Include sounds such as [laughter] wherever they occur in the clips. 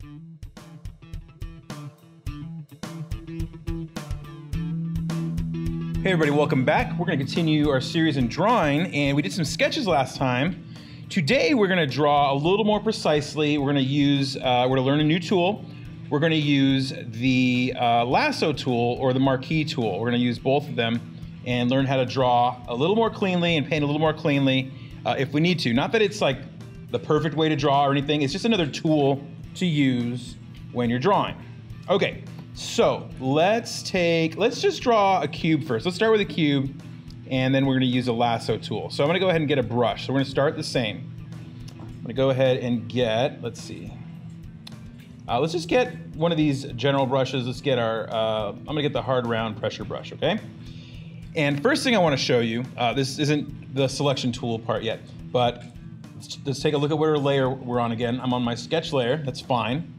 Hey everybody, welcome back. We're going to continue our series in drawing, and we did some sketches last time. Today we're going to draw a little more precisely. We're going to use, uh, we're going to learn a new tool. We're going to use the uh, lasso tool or the marquee tool. We're going to use both of them and learn how to draw a little more cleanly and paint a little more cleanly uh, if we need to. Not that it's like the perfect way to draw or anything. It's just another tool to use when you're drawing. Okay, so let's take, let's just draw a cube first. Let's start with a cube and then we're gonna use a lasso tool. So I'm gonna go ahead and get a brush. So we're gonna start the same. I'm gonna go ahead and get, let's see. Uh, let's just get one of these general brushes. Let's get our, uh, I'm gonna get the hard round pressure brush, okay? And first thing I wanna show you, uh, this isn't the selection tool part yet, but let's, take a look at what layer we're on again. I'm on my sketch layer, that's fine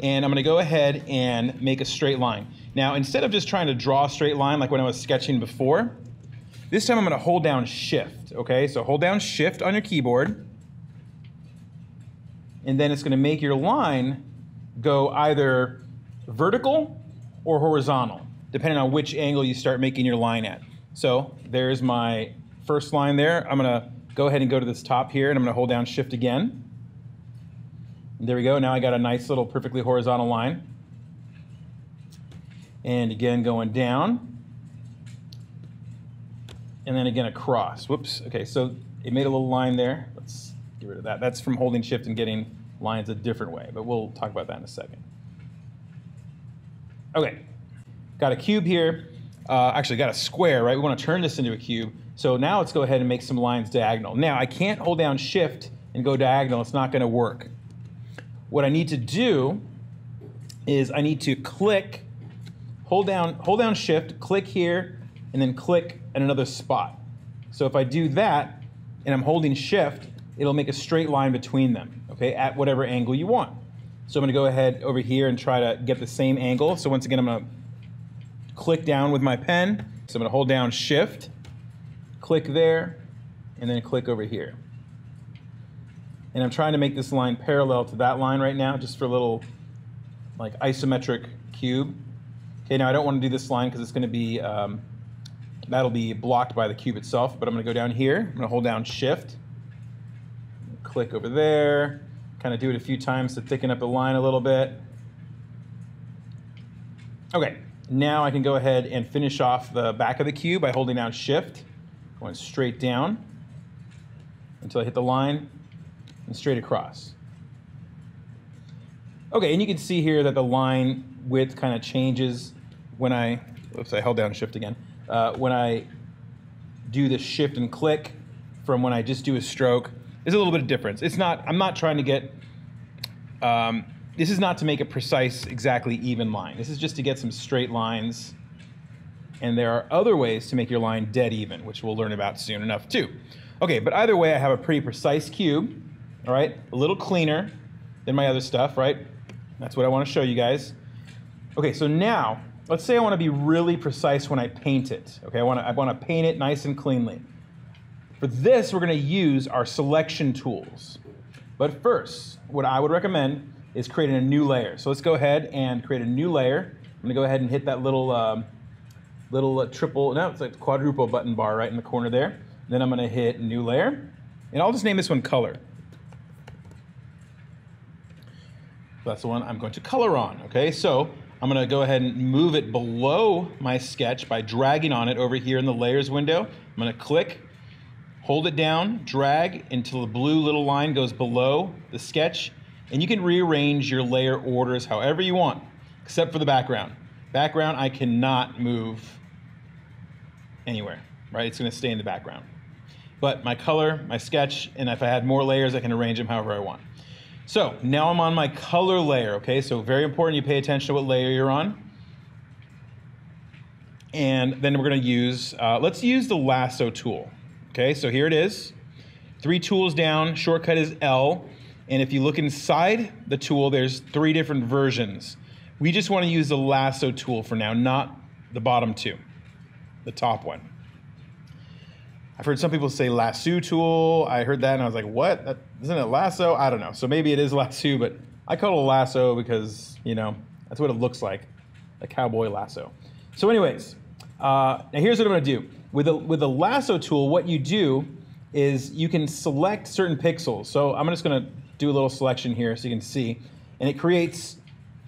and I'm gonna go ahead and make a straight line. Now, instead of just trying to draw a straight line like when I was sketching before, this time I'm gonna hold down shift, okay? So hold down shift on your keyboard, and then it's gonna make your line go either vertical or horizontal, depending on which angle you start making your line at. So there's my first line there. I'm gonna go ahead and go to this top here, and I'm gonna hold down shift again. There we go. Now I got a nice little perfectly horizontal line. And again, going down. And then again across. Whoops. Okay, so it made a little line there. Let's get rid of that. That's from holding shift and getting lines a different way, but we'll talk about that in a second. Okay, got a cube here. Uh, actually, got a square, right? We want to turn this into a cube. So now let's go ahead and make some lines diagonal. Now, I can't hold down shift and go diagonal. It's not going to work. What I need to do is I need to click, hold down, hold down shift, click here, and then click at another spot. So if I do that, and I'm holding shift, it'll make a straight line between them, okay, at whatever angle you want. So I'm gonna go ahead over here and try to get the same angle. So once again, I'm gonna click down with my pen. So I'm gonna hold down shift, click there, and then click over here. And I'm trying to make this line parallel to that line right now, just for a little like isometric cube. Okay, now I don't want to do this line because it's going to be, um, that'll be blocked by the cube itself, but I'm going to go down here. I'm going to hold down shift, click over there, kind of do it a few times to thicken up the line a little bit. Okay, now I can go ahead and finish off the back of the cube by holding down shift, going straight down until I hit the line, and straight across. Okay, and you can see here that the line width kind of changes when I, oops, I held down shift again. Uh, when I do the shift and click from when I just do a stroke, there's a little bit of difference. It's not, I'm not trying to get, um, this is not to make a precise, exactly even line. This is just to get some straight lines. And there are other ways to make your line dead even, which we'll learn about soon enough too. Okay, but either way, I have a pretty precise cube all right? A little cleaner than my other stuff, right? That's what I want to show you guys. Okay, so now, let's say I want to be really precise when I paint it. Okay, I want to, I want to paint it nice and cleanly. For this, we're going to use our selection tools. But first, what I would recommend is creating a new layer. So let's go ahead and create a new layer. I'm going to go ahead and hit that little, um, little uh, triple, no, it's like quadruple button bar right in the corner there. Then I'm going to hit new layer. And I'll just name this one color. That's the one I'm going to color on, okay? So I'm gonna go ahead and move it below my sketch by dragging on it over here in the layers window. I'm gonna click, hold it down, drag until the blue little line goes below the sketch, and you can rearrange your layer orders however you want, except for the background. Background, I cannot move anywhere, right? It's gonna stay in the background. But my color, my sketch, and if I had more layers, I can arrange them however I want. So now I'm on my color layer, okay? So very important you pay attention to what layer you're on. And then we're gonna use, uh, let's use the lasso tool. Okay, so here it is. Three tools down, shortcut is L. And if you look inside the tool, there's three different versions. We just wanna use the lasso tool for now, not the bottom two, the top one. I've heard some people say lasso tool. I heard that and I was like, what? That, isn't it lasso? I don't know. So maybe it is lasso, but I call it a lasso because, you know, that's what it looks like, a cowboy lasso. So anyways, uh, now here's what I'm gonna do. With a, with a lasso tool, what you do is you can select certain pixels. So I'm just gonna do a little selection here so you can see. And it creates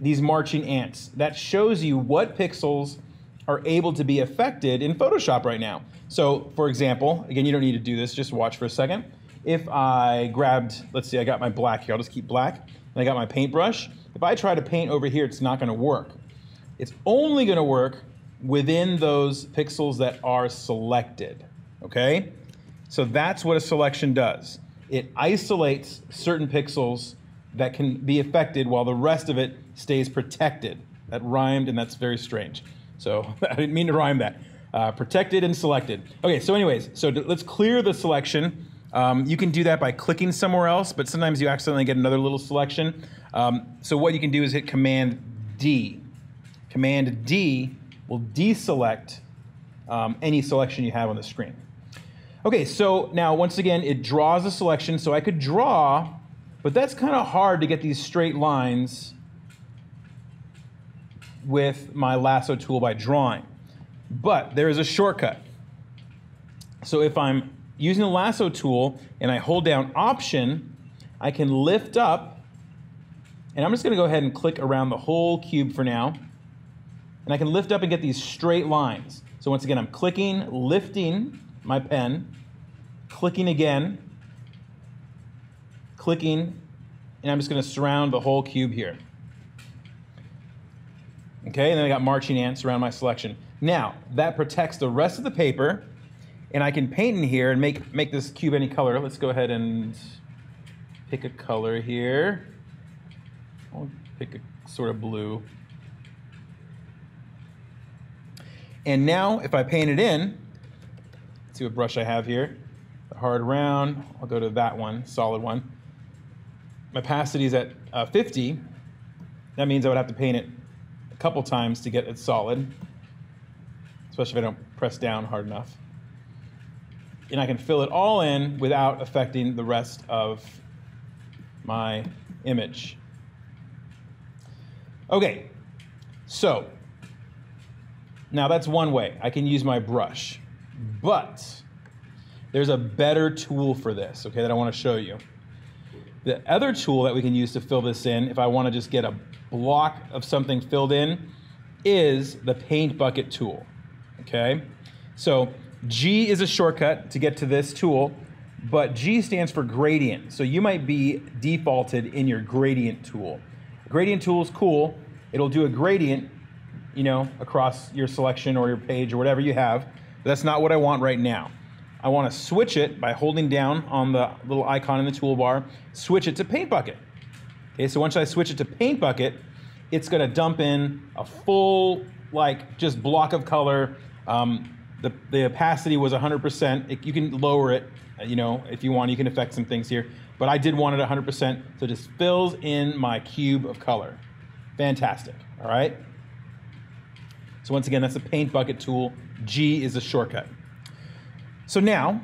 these marching ants. That shows you what pixels are able to be affected in Photoshop right now. So for example, again, you don't need to do this, just watch for a second. If I grabbed, let's see, I got my black here, I'll just keep black, and I got my paintbrush. If I try to paint over here, it's not gonna work. It's only gonna work within those pixels that are selected, okay? So that's what a selection does. It isolates certain pixels that can be affected while the rest of it stays protected. That rhymed and that's very strange. So [laughs] I didn't mean to rhyme that. Uh, protected and selected. Okay, so anyways, so let's clear the selection. Um, you can do that by clicking somewhere else, but sometimes you accidentally get another little selection. Um, so what you can do is hit Command D. Command D will deselect um, any selection you have on the screen. Okay, so now once again, it draws a selection, so I could draw, but that's kind of hard to get these straight lines with my lasso tool by drawing. But there is a shortcut. So if I'm using the lasso tool and I hold down Option, I can lift up, and I'm just gonna go ahead and click around the whole cube for now, and I can lift up and get these straight lines. So once again, I'm clicking, lifting my pen, clicking again, clicking, and I'm just gonna surround the whole cube here. Okay, and then I got marching ants around my selection. Now, that protects the rest of the paper, and I can paint in here and make, make this cube any color. Let's go ahead and pick a color here. I'll pick a sort of blue. And now, if I paint it in, see what brush I have here. The hard round, I'll go to that one, solid one. My opacity is at uh, 50. That means I would have to paint it a couple times to get it solid, especially if I don't press down hard enough. And I can fill it all in without affecting the rest of my image. Okay, so now that's one way. I can use my brush, but there's a better tool for this, okay, that I want to show you. The other tool that we can use to fill this in, if I want to just get a block of something filled in is the paint bucket tool, okay? So G is a shortcut to get to this tool, but G stands for gradient. So you might be defaulted in your gradient tool. Gradient tool is cool. It'll do a gradient, you know, across your selection or your page or whatever you have. But that's not what I want right now. I want to switch it by holding down on the little icon in the toolbar, switch it to paint bucket. Okay, so once I switch it to paint bucket, it's gonna dump in a full, like, just block of color. Um, the, the opacity was 100%. It, you can lower it, uh, you know, if you want, you can affect some things here. But I did want it 100%, so it just fills in my cube of color. Fantastic, all right? So once again, that's a paint bucket tool. G is a shortcut. So now,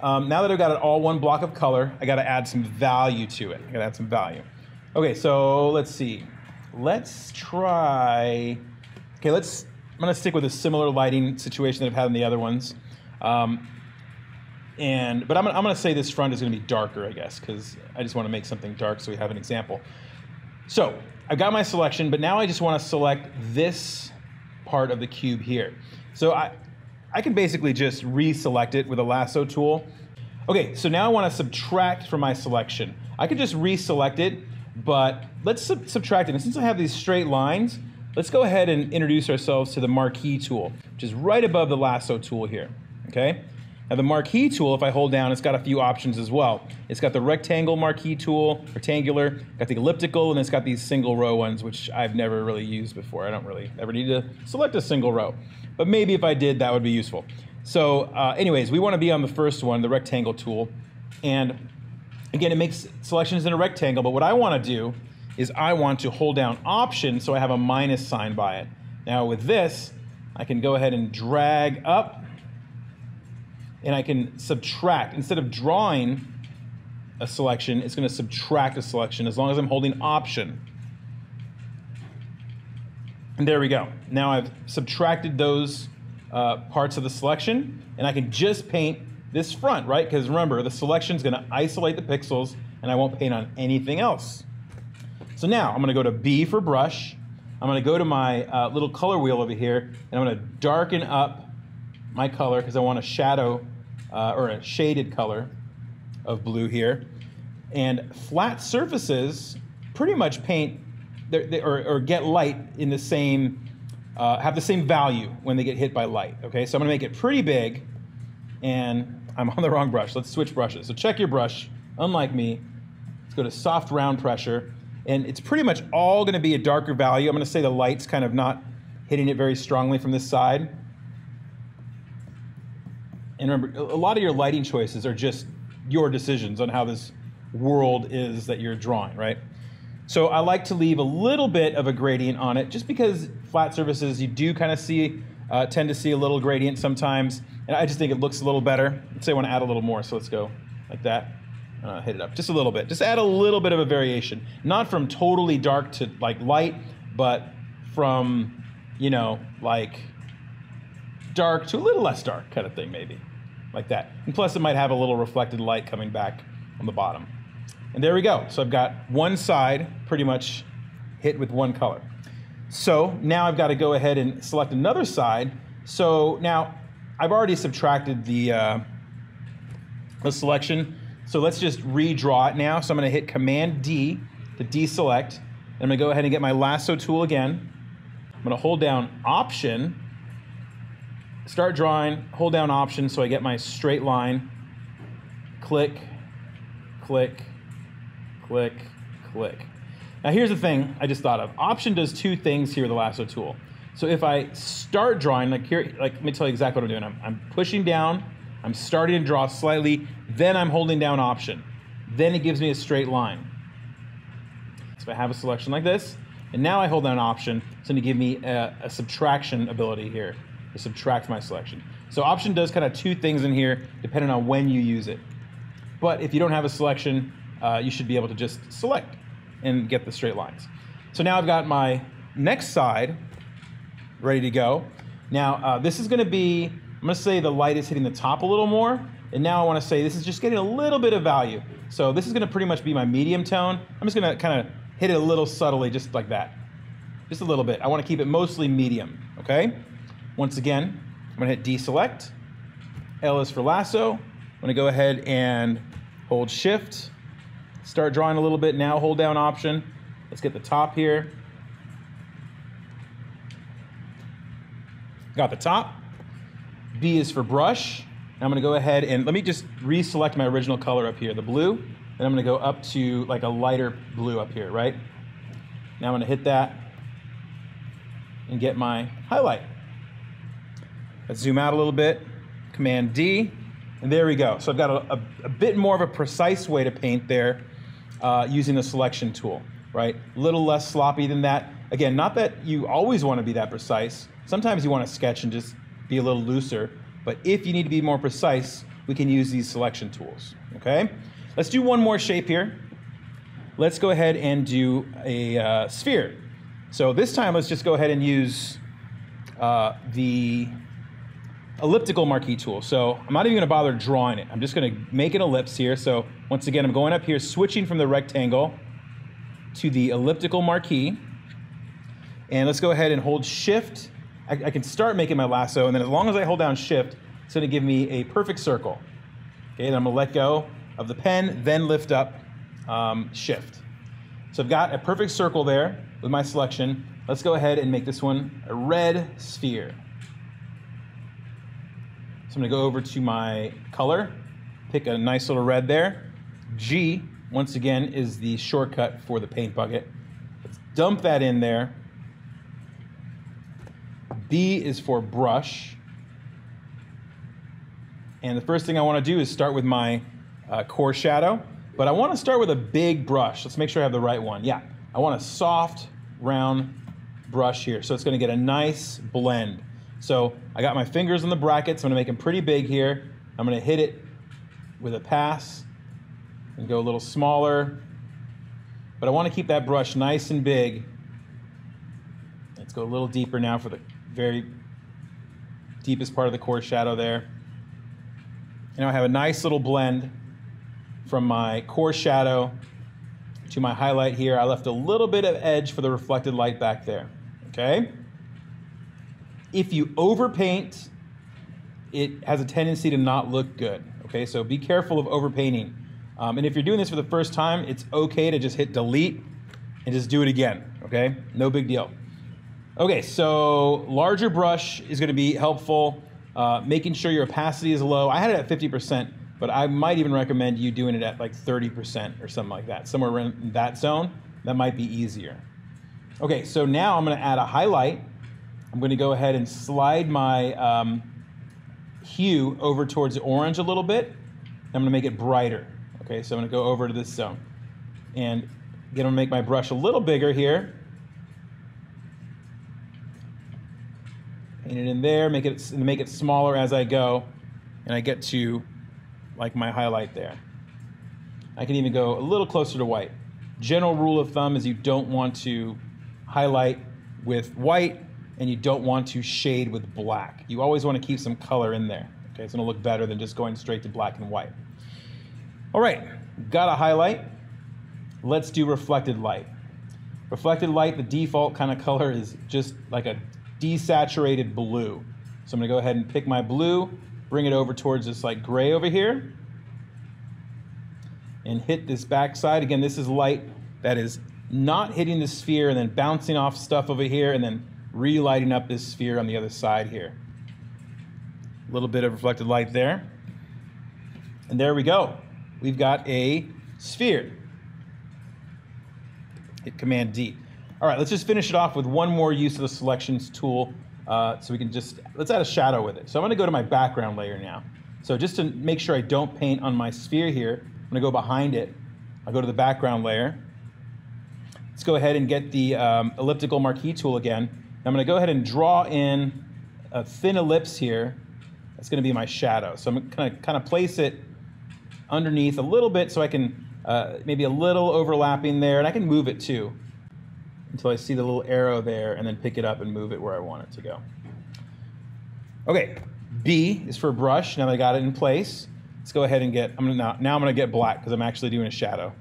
um, now that I've got it all one block of color, I gotta add some value to it. I gotta add some value. Okay, so let's see. Let's try, okay, let's, I'm gonna stick with a similar lighting situation that I've had in the other ones. Um, and, but I'm I'm gonna say this front is gonna be darker, I guess, because I just wanna make something dark so we have an example. So, I've got my selection, but now I just wanna select this part of the cube here. So I, I can basically just reselect it with a lasso tool. Okay, so now I wanna subtract from my selection. I could just reselect it but let's sub subtract it. And since I have these straight lines, let's go ahead and introduce ourselves to the marquee tool, which is right above the lasso tool here, okay? Now the marquee tool, if I hold down, it's got a few options as well. It's got the rectangle marquee tool, rectangular, got the elliptical, and it's got these single row ones, which I've never really used before. I don't really ever need to select a single row. But maybe if I did, that would be useful. So uh, anyways, we wanna be on the first one, the rectangle tool. And Again, it makes selections in a rectangle, but what I want to do is I want to hold down Option so I have a minus sign by it. Now with this, I can go ahead and drag up and I can subtract. Instead of drawing a selection, it's going to subtract a selection as long as I'm holding Option. And there we go. Now I've subtracted those uh, parts of the selection, and I can just paint this front, right? Because remember, the selection is going to isolate the pixels, and I won't paint on anything else. So now I'm going to go to B for brush. I'm going to go to my uh, little color wheel over here, and I'm going to darken up my color because I want a shadow uh, or a shaded color of blue here. And flat surfaces pretty much paint they, or, or, get light in the same, uh, have the same value when they get hit by light. Okay, so I'm gonna make it pretty big and I'm on the wrong brush. Let's switch brushes. So check your brush, unlike me. Let's go to soft round pressure and it's pretty much all gonna be a darker value. I'm gonna say the light's kind of not hitting it very strongly from this side. And remember, a lot of your lighting choices are just your decisions on how this world is that you're drawing, right? So I like to leave a little bit of a gradient on it just because flat surfaces you do kind of see, uh, tend to see a little gradient sometimes. And I just think it looks a little better. Let's say I want to add a little more, so let's go like that. Uh, hit it up just a little bit. Just add a little bit of a variation. Not from totally dark to like light, but from, you know, like dark to a little less dark kind of thing maybe. Like that. And plus it might have a little reflected light coming back on the bottom. And there we go. So I've got one side pretty much hit with one color. So now I've got to go ahead and select another side. So now I've already subtracted the, uh, the selection. So let's just redraw it now. So I'm going to hit Command D to deselect. And I'm going to go ahead and get my lasso tool again. I'm going to hold down Option, start drawing, hold down Option so I get my straight line. Click, click, click, click. Now here's the thing I just thought of. Option does two things here with the lasso tool. So if I start drawing, like here, like let me tell you exactly what I'm doing. I'm, I'm pushing down, I'm starting to draw slightly, then I'm holding down option. Then it gives me a straight line. So I have a selection like this, and now I hold down option, it's gonna give me a, a subtraction ability here to subtract my selection. So option does kind of two things in here depending on when you use it. But if you don't have a selection, uh, you should be able to just select and get the straight lines. So now I've got my next side ready to go. Now uh, this is gonna be, I'm gonna say the light is hitting the top a little more, and now I wanna say this is just getting a little bit of value. So this is gonna pretty much be my medium tone. I'm just gonna kind of hit it a little subtly, just like that. Just a little bit. I wanna keep it mostly medium, okay? Once again, I'm gonna hit deselect. L is for lasso. I'm gonna go ahead and hold shift, Start drawing a little bit now, hold down option. Let's get the top here. Got the top. B is for brush. I'm gonna go ahead and let me just reselect my original color up here, the blue. Then I'm gonna go up to like a lighter blue up here, right? Now I'm gonna hit that and get my highlight. Let's zoom out a little bit. Command D, and there we go. So I've got a, a, a bit more of a precise way to paint there uh, using the selection tool, right? A little less sloppy than that. Again, not that you always want to be that precise. Sometimes you want to sketch and just be a little looser. But if you need to be more precise, we can use these selection tools, okay? Let's do one more shape here. Let's go ahead and do a uh, sphere. So this time, let's just go ahead and use uh, the elliptical marquee tool. So I'm not even gonna bother drawing it. I'm just gonna make an ellipse here. So once again, I'm going up here, switching from the rectangle to the elliptical marquee. And let's go ahead and hold shift. I, I can start making my lasso, and then as long as I hold down shift, it's gonna give me a perfect circle. Okay, then I'm gonna let go of the pen, then lift up um, shift. So I've got a perfect circle there with my selection. Let's go ahead and make this one a red sphere. So I'm gonna go over to my color, pick a nice little red there. G, once again, is the shortcut for the paint bucket. Let's dump that in there. B is for brush. And the first thing I wanna do is start with my uh, core shadow, but I wanna start with a big brush. Let's make sure I have the right one. Yeah, I want a soft, round brush here. So it's gonna get a nice blend. So I got my fingers on the brackets. I'm gonna make them pretty big here. I'm gonna hit it with a pass and go a little smaller. But I want to keep that brush nice and big. Let's go a little deeper now for the very deepest part of the core shadow there. And now I have a nice little blend from my core shadow to my highlight here. I left a little bit of edge for the reflected light back there, okay? If you overpaint, it has a tendency to not look good, okay? So be careful of overpainting. Um, and if you're doing this for the first time, it's okay to just hit delete and just do it again, okay? No big deal. Okay, so larger brush is gonna be helpful. Uh, making sure your opacity is low. I had it at 50%, but I might even recommend you doing it at like 30% or something like that. Somewhere in that zone, that might be easier. Okay, so now I'm gonna add a highlight. I'm gonna go ahead and slide my um, hue over towards the orange a little bit. I'm gonna make it brighter. Okay, so I'm gonna go over to this zone. And again, I'm gonna make my brush a little bigger here. Paint it in there, make it, make it smaller as I go. And I get to like my highlight there. I can even go a little closer to white. General rule of thumb is you don't want to highlight with white and you don't want to shade with black. You always want to keep some color in there. Okay, it's gonna look better than just going straight to black and white. All right, got a highlight. Let's do reflected light. Reflected light, the default kind of color is just like a desaturated blue. So I'm gonna go ahead and pick my blue, bring it over towards this like gray over here, and hit this backside. Again, this is light that is not hitting the sphere and then bouncing off stuff over here and then relighting up this sphere on the other side here. A little bit of reflected light there. And there we go. We've got a sphere. Hit Command D. All right, let's just finish it off with one more use of the selections tool. Uh, so we can just, let's add a shadow with it. So I'm gonna go to my background layer now. So just to make sure I don't paint on my sphere here, I'm gonna go behind it. I'll go to the background layer. Let's go ahead and get the um, elliptical marquee tool again. I'm gonna go ahead and draw in a thin ellipse here. That's gonna be my shadow. So I'm gonna kind of place it underneath a little bit so I can, uh, maybe a little overlapping there, and I can move it too until I see the little arrow there and then pick it up and move it where I want it to go. Okay, B is for brush. Now that I got it in place, let's go ahead and get, I'm gonna now, now I'm gonna get black because I'm actually doing a shadow.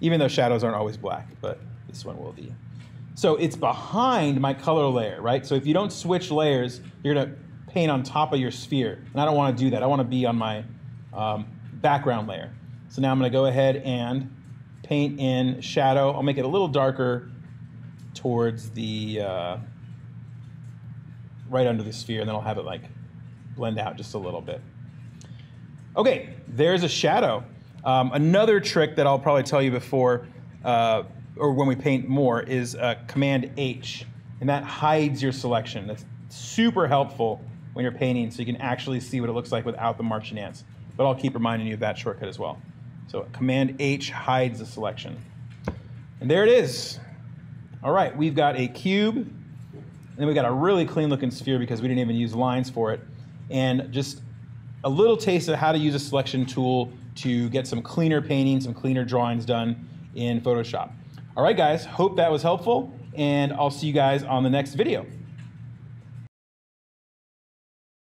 Even though shadows aren't always black, but this one will be. So it's behind my color layer, right? So if you don't switch layers, you're gonna paint on top of your sphere. And I don't wanna do that. I wanna be on my um, background layer. So now I'm gonna go ahead and paint in shadow. I'll make it a little darker towards the, uh, right under the sphere, and then I'll have it like blend out just a little bit. Okay, there's a shadow. Um, another trick that I'll probably tell you before uh, or when we paint more, is uh, Command H, and that hides your selection. That's super helpful when you're painting so you can actually see what it looks like without the marching ants. But I'll keep reminding you of that shortcut as well. So Command H hides the selection. And there it is. All right, we've got a cube, and then we've got a really clean looking sphere because we didn't even use lines for it. And just a little taste of how to use a selection tool to get some cleaner painting, some cleaner drawings done in Photoshop. All right, guys, hope that was helpful, and I'll see you guys on the next video.